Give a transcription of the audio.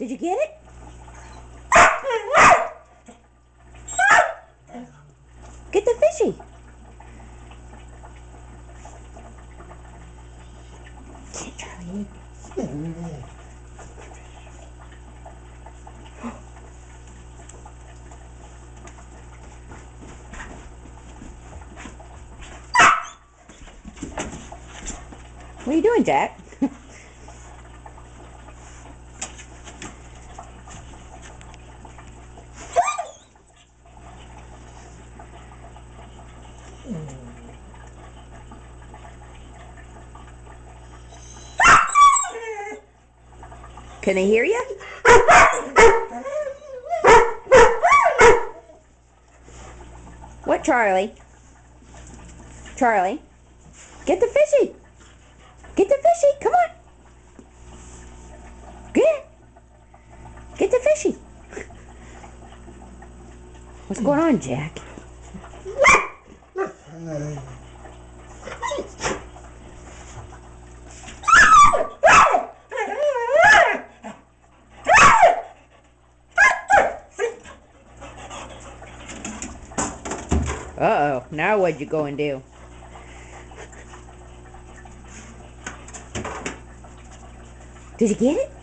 Did you get it? Get the fishy. Get Charlie. What are you doing, Jack? Can they hear you? What, Charlie? Charlie? Get the fishy. Get the fishy. Come on. Get it. Get the fishy. What's going on, Jack? Uh-oh. Now what'd you go and do? Did you get it?